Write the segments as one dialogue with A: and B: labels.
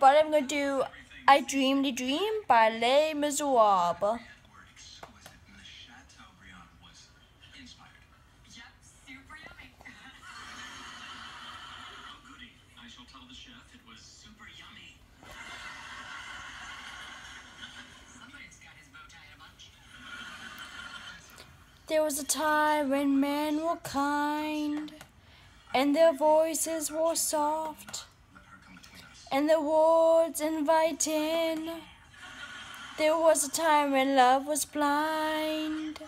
A: everybody, I'm going to do I Dreamed a Dream by Les Miserables. There was a time when men were kind, and their voices were soft, and the words inviting. There was a time when love was blind,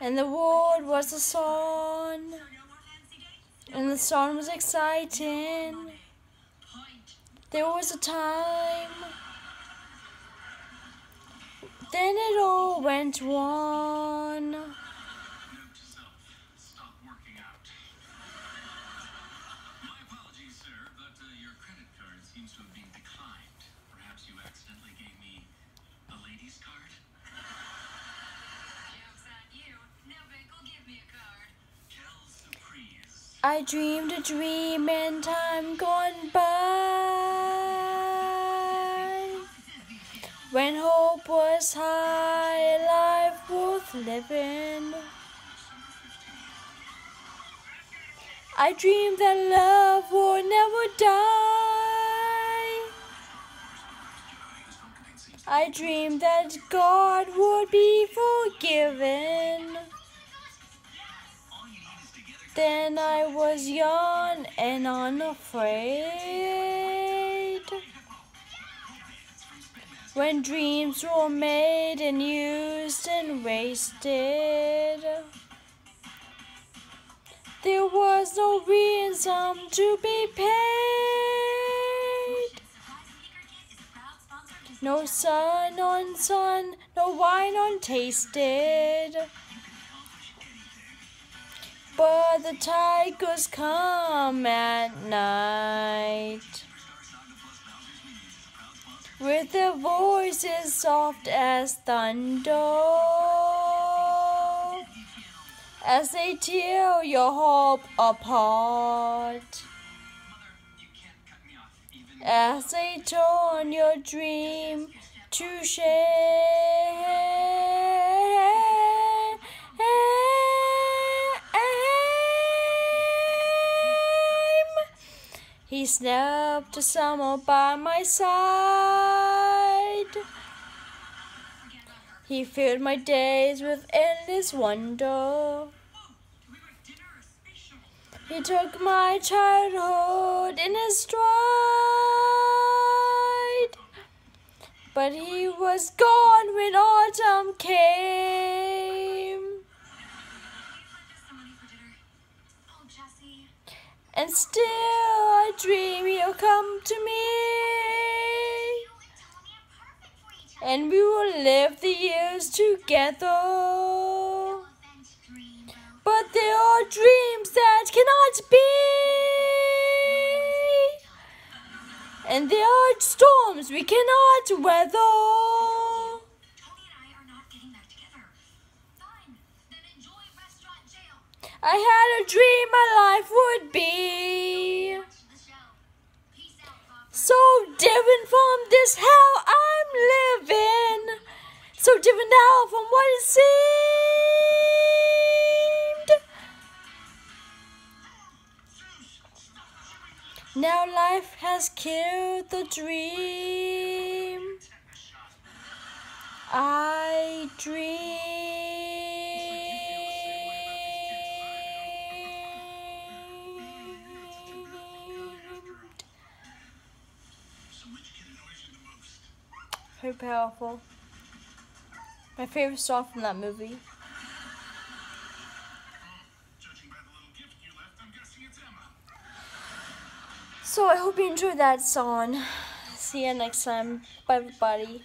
A: and the world was a song, and the song was exciting. There was a time, then it all went wrong. I dreamed a dream in time gone by. When hope was high, life worth living. I dreamed that love would never die I dreamed that God would be forgiven then I was young and unafraid. When dreams were made and used and wasted, there was no reason to be paid. No sun on sun, no wine untasted. But the tigers come at night. With their voices soft as thunder. As they tear your hope apart as they turn your dream to shame. He snapped a summer by my side. He filled my days with endless wonder. He took my childhood in his stride. But he was gone when autumn came. And still I dream you'll come to me. And we will live the years together. There are dreams that cannot be. And there are storms we cannot weather. I had a dream my life would be so different from this how I'm living, so different now from what it seemed. Now life has killed the dream. I dream. Very powerful. My favorite song from that movie. So I hope you enjoyed that song. See you next time. Bye everybody.